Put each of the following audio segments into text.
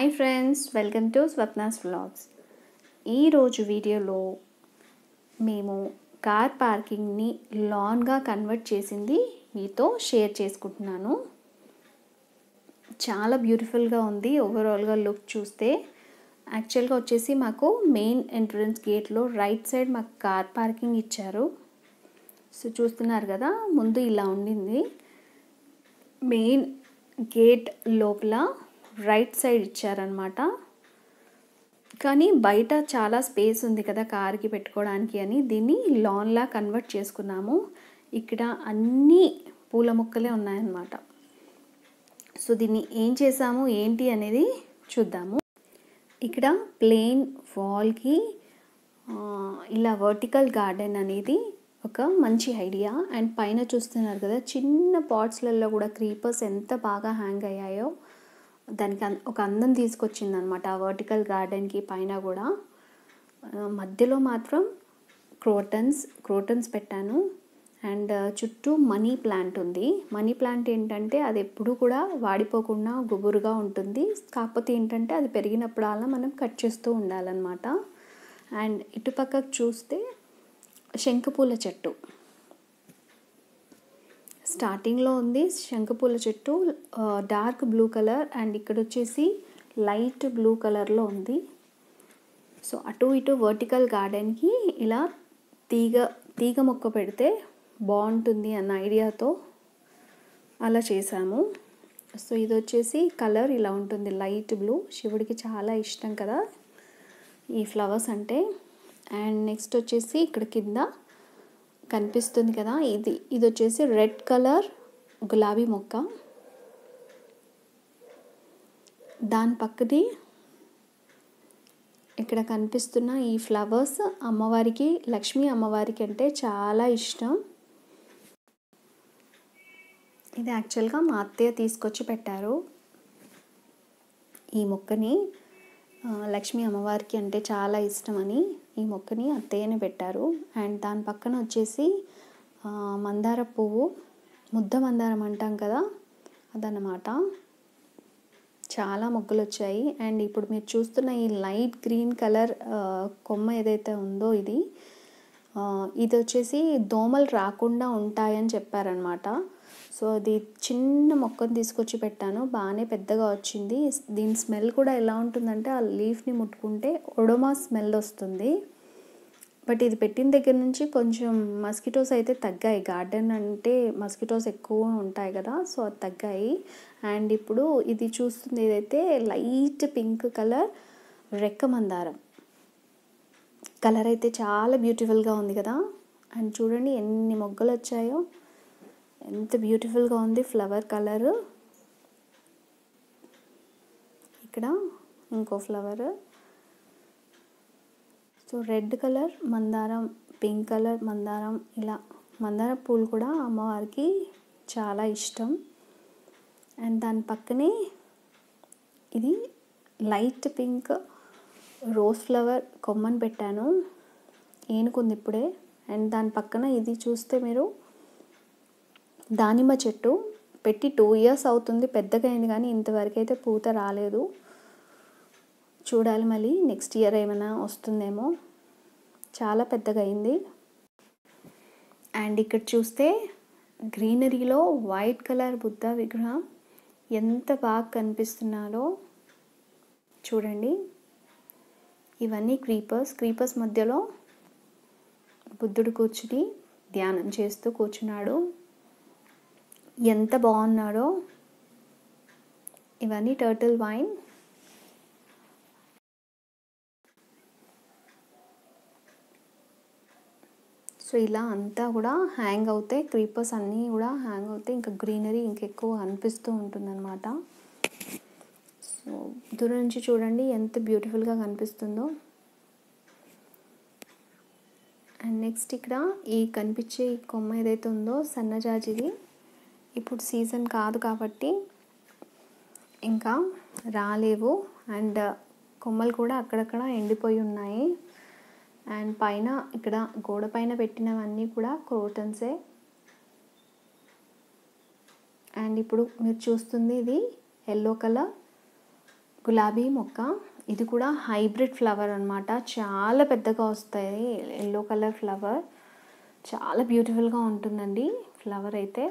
Hi friends welcome to Swapna's vlogs. ఈరోజు వీడియోలో మేము కార్ పార్కింగ్ని లాన్గా కన్వర్ట్ చేసింది మీతో షేర్ చేసుకుంటున్నాను. చాలా బ్యూటిఫుల్గా ఉంది ఓవరాల్గా లుక్ చూస్తే. యాక్చువల్గా వచ్చేసి మాకు మెయిన్ ఎంట్రన్స్ గేట్లో రైట్ సైడ్ మాకు కార్ పార్కింగ్ ఇచ్చారు. సో చూస్తున్నారు కదా ముందు ఇలా ఉండింది. మెయిన్ గేట్ లోపల రైట్ సైడ్ ఇచ్చారనమాట కానీ బయట చాలా స్పేస్ ఉంది కదా కార్కి పెట్టుకోవడానికి అని. దీన్ని లాన్లా కన్వర్ట్ చేసుకున్నాము. ఇక్కడ అన్ని పూల మొక్కలే ఉన్నాయన్నమాట. సో దీన్ని ఏం చేసాము? ఏంటి అనేది చూద్దాము. ఇక్కడ ప్లెయిన్ వాల్కి ఇలా వర్టికల్ గార్డెన్ అనేది ఒక మంచి ఐడియా. అండ్ పైన చూస్తున్నారు కదా చిన్న పాట్స్లలో కూడా క్రీపర్స్ ఎంత బాగా హ్యాంగ్ అయ్యాయో. దానికి ఒక అందం తీసుకొచ్చింది అనమాట ఆ వర్టికల్ గార్డెన్కి పైన కూడా. మధ్యలో మాత్రం క్రోటన్స్ క్రోటన్స్ పెట్టాను. అండ్ చుట్టూ మనీ ప్లాంట్ ఉంది. మనీ ప్లాంట్ ఏంటంటే అది ఎప్పుడూ కూడా వాడిపోకుండా గుబురుగా ఉంటుంది. కాకపోతే ఏంటంటే అది పెరిగినప్పుడల్లా మనం కట్ చేస్తూ ఉండాలన్నమాట. అండ్ ఇటుపక్కకు చూస్తే శంఖపూల చెట్టు. స్టార్టింగ్లో ఉంది. శంఖపూల చెట్టు డార్క్ బ్లూ కలర్ అండ్ ఇక్కడ వచ్చేసి లైట్ బ్లూ కలర్లో ఉంది. సో అటు ఇటు వర్టికల్ గార్డెన్కి ఇలా తీగ తీగ మొక్క పెడితే బాగుంటుంది అన్న ఐడియాతో అలా చేశాము. సో ఇది వచ్చేసి కలర్ ఇలా ఉంటుంది. Light blue. శివుడికి చాలా ఇష్టం కదా ఈ ఫ్లవర్స్ అంటే. అండ్ నెక్స్ట్ వచ్చేసి ఇక్కడ కింద కనిపిస్తుంది కదా. ఇది ఇది వచ్చేసి రెడ్ కలర్ గులాబీ మొక్క. దాని పక్కది ఇక్కడ కనిపిస్తున్న ఈ ఫ్లవర్స్ అమ్మవారికి లక్ష్మీ అమ్మవారికి అంటే చాలా ఇష్టం. ఇది యాక్చువల్గా మా అత్తయ్య తీసుకొచ్చి పెట్టారు ఈ మొక్కని. లక్ష్మీ అమ్మవారికి అంటే చాలా ఇష్టమని ఈ మొక్కని అత్తయ్యనే పెట్టారు. అండ్ దాని పక్కన వచ్చేసి మందార పువ్వు ముద్ద మందారం అంటాం కదా అదన్నమాట. చాలా మొగ్గలు వచ్చాయి. అండ్ ఇప్పుడు మీరు చూస్తున్న ఈ లైట్ గ్రీన్ కలర్ కొమ్మ ఏదైతే ఉందో ఇది ఇది వచ్చేసి దోమలు రాకుండా ఉంటాయని చెప్పారనమాట. సో అది చిన్న మొక్కను తీసుకొచ్చి పెట్టాను. బాగానే పెద్దగా వచ్చింది. దీని స్మెల్ కూడా ఎలా ఉంటుందంటే ఆ లీఫ్ని ముట్టుకుంటే ఒడోమా స్మెల్ వస్తుంది. బట్ ఇది పెట్టిన దగ్గర నుంచి కొంచెం మస్కిటోస్ అయితే తగ్గాయి. గార్డెన్ అంటే మస్కిటోస్ ఎక్కువ ఉంటాయి కదా సో అది తగ్గాయి. అండ్ ఇప్పుడు ఇది చూస్తుంది ఏదైతే లైట్ పింక్ కలర్ రెక్క మందారం కలర్ అయితే చాలా బ్యూటిఫుల్గా ఉంది కదా. అండ్ చూడండి ఎన్ని మొగ్గలు వచ్చాయో ఎంత బ్యూటిఫుల్గా ఉంది ఫ్లవర్ కలర్. ఇక్కడ ఇంకో ఫ్లవర్. సో రెడ్ కలర్ మందారం పింక్ కలర్ మందారం ఇలా మందారం పూలు కూడా అమ్మవారికి చాలా ఇష్టం. అండ్ దాని పక్కనే ఇది లైట్ పింక్ రోజ్ ఫ్లవర్ కొమ్మని పెట్టాను. ఏనుకుంది ఇప్పుడే. అండ్ దాని పక్కన ఇది చూస్తే మీరు దానిమ్మ చెట్టు. పెట్టి టూ ఇయర్స్ అవుతుంది. పెద్దగా అయింది కానీ ఇంతవరకు అయితే పూత రాలేదు. చూడాలి మళ్ళీ. నెక్స్ట్ ఇయర్ ఏమైనా వస్తుందేమో. చాలా పెద్దగా అయింది. అండ్ ఇక్కడ చూస్తే గ్రీనరీలో వైట్ కలర్ బుద్ధ విగ్రహం ఎంత బాగా కనిపిస్తున్నారో చూడండి. ఇవన్నీ క్రీపర్స్ క్రీపర్స్ మధ్యలో బుద్ధుడు కూర్చుని ధ్యానం చేస్తూ కూర్చున్నాడు. ఎంత బాగున్నాడో. ఇవన్నీ టర్టిల్ వైన్ సో ఇలా అంతా కూడా హ్యాంగ్ అవుతాయి. క్రీపర్స్ అన్నీ కూడా హ్యాంగ్ అవుతాయి. ఇంకా గ్రీనరీ ఇంకెక్కువ అనిపిస్తూ ఉంటుందన్నమాట. సో దూరం నుంచి చూడండి ఎంత బ్యూటిఫుల్గా కనిపిస్తుందో. అండ్ నెక్స్ట్ ఇక్కడ ఈ కనిపించే కొమ్మ ఏదైతే ఉందో సన్నజాజిది. ఇప్పుడు సీజన్ కాదు కాబట్టి ఇంకా రాలేవు. అండ్ కొమ్మలు కూడా అక్కడక్కడ ఎండిపోయి ఉన్నాయి. అండ్ పైన ఇక్కడ గోడ పైన పెట్టినవన్నీ కూడా క్రోటన్సే అండ్ ఇప్పుడు మీరు చూస్తుంది ఇది ఎల్లో కలర్ గులాబీ మొక్క. ఇది కూడా హైబ్రిడ్ ఫ్లవర్ అనమాట చాలా పెద్దగా వస్తాయి. Yellow colour flower. చాలా బ్యూటిఫుల్గా ఉంటుందండి ఫ్లవర్ అయితే.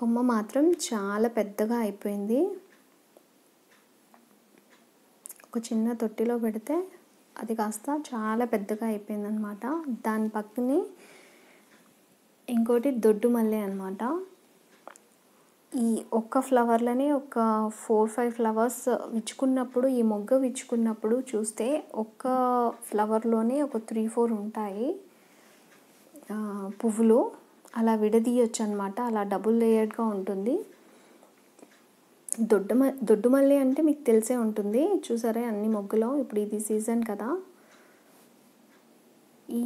కొమ్మ మాత్రం చాలా పెద్దగా అయిపోయింది. ఒక చిన్న తొట్టిలో పెడితే అది కాస్త చాలా పెద్దగా అయిపోయింది అనమాట దాని పక్కనే ఇంకోటి దొడ్డు మల్లె అనమాట ఈ ఒక్క ఫ్లవర్లని ఒక ఫోర్ ఫైవ్ ఫ్లవర్స్ విచ్చుకున్నప్పుడు ఈ మొగ్గ విచ్చుకున్నప్పుడు చూస్తే ఒక్క ఫ్లవర్లోనే ఒక త్రీ ఫోర్ ఉంటాయి. పువ్వులు అలా విడదీయొచ్చు అనమాట అలా డబుల్ లేయర్డ్గా ఉంటుంది. దొడ్డు మ దొడ్డు మల్లె అంటే మీకు తెలిసే ఉంటుంది. చూసారే అన్ని మొగ్గలో? ఇప్పుడు ఇది సీజన్ కదా. ఈ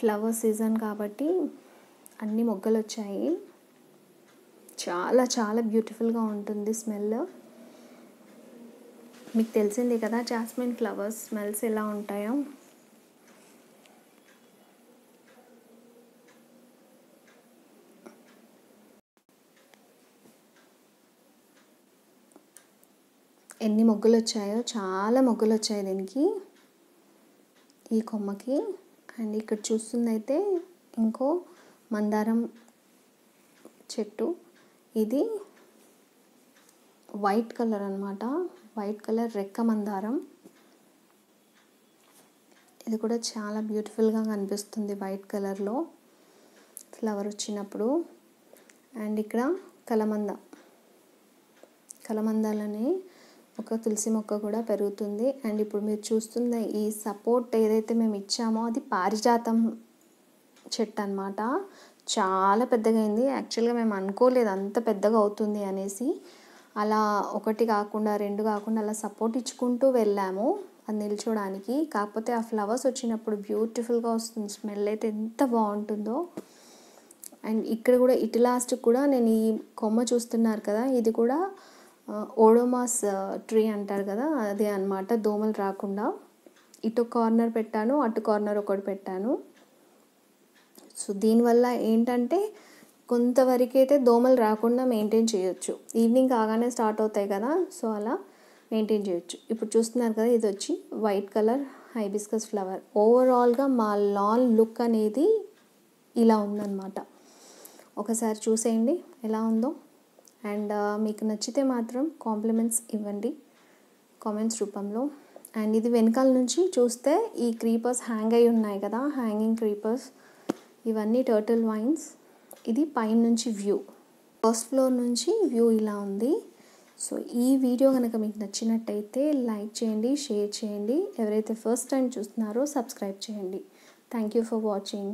ఫ్లవర్ సీజన్ కాబట్టి అన్ని మొగ్గలు వచ్చాయి చాలా చాలా బ్యూటిఫుల్గా ఉంటుంది స్మెల్. మీకు తెలిసిందే కదా జాస్మిన్ ఫ్లవర్స్ స్మెల్స్ ఎలా ఉంటాయో. ఎన్ని మొగ్గలు వచ్చాయో చాలా మొగ్గలు వచ్చాయి దీనికి. ఈ కొమ్మకి. అండ్ ఇక్కడ చూస్తుందైతే ఇంకో మందారం చెట్టు. ఇది వైట్ కలర్ అనమాట వైట్ కలర్ రెక్క మందారం. ఇది కూడా చాలా బ్యూటిఫుల్గా కనిపిస్తుంది వైట్ కలర్లో ఫ్లవర్ వచ్చినప్పుడు. అండ్ ఇక్కడ కలమంద. కలమందాలని ఒక తులసి మొక్క కూడా పెరుగుతుంది. అండ్ ఇప్పుడు మీరు చూస్తున్న ఈ సపోర్ట్ ఏదైతే మేము ఇచ్చామో అది పారిజాతం చెట్టు అనమాట చాలా పెద్దగా అయింది యాక్చువల్గా మేము అనుకోలేదు అంత పెద్దగా అవుతుంది అనేసి. అలా ఒకటి కాకుండా రెండు కాకుండా అలా సపోర్ట్ ఇచ్చుకుంటూ వెళ్ళాము అది నిల్చోడానికి. కాకపోతే ఆ ఫ్లవర్స్ వచ్చినప్పుడు బ్యూటిఫుల్గా వస్తుంది. స్మెల్ అయితే ఎంత బాగుంటుందో. అండ్ ఇక్కడ కూడా ఇటు లాస్ట్ కూడా నేను ఈ కొమ్మ చూస్తున్నారు కదా ఇది కూడా ఓడోమాస్ ట్రీ అంటారు కదా అదే అనమాట దోమలు రాకుండా. ఇటు కార్నర్ పెట్టాను అటు కార్నర్ ఒకటి పెట్టాను. సో దీనివల్ల ఏంటంటే కొంతవరకు అయితే దోమలు రాకుండా మెయింటైన్ చేయొచ్చు. ఈవినింగ్ కాగానే స్టార్ట్ అవుతాయి కదా సో అలా మెయింటైన్ చేయొచ్చు. ఇప్పుడు చూస్తున్నారు కదా ఇది వచ్చి వైట్ కలర్ హైబిస్కస్ ఫ్లవర్. ఓవరాల్గా మా లాన్ లుక్ అనేది ఇలా ఉందన్నమాట. ఒకసారి చూసేయండి ఎలా ఉందో. అండ్ మీకు నచ్చితే మాత్రం కాంప్లిమెంట్స్ ఇవ్వండి కామెంట్స్ రూపంలో. అండ్ ఇది వెనకాల నుంచి చూస్తే ఈ క్రీపర్స్ హ్యాంగ్ అయి ఉన్నాయి కదా హ్యాంగింగ్ క్రీపర్స్. ఇవన్నీ టర్టిల్ వైన్స్ ఇది పైన నుంచి వ్యూ ఫస్ట్ ఫ్లోర్ నుంచి వ్యూ ఇలా ఉంది. సో ఈ వీడియో కనుక మీకు నచ్చినట్టయితే లైక్ చేయండి షేర్ చేయండి. ఎవరైతే ఫస్ట్ టైం చూస్తున్నారో సబ్స్క్రైబ్ చేయండి. Thank you for watching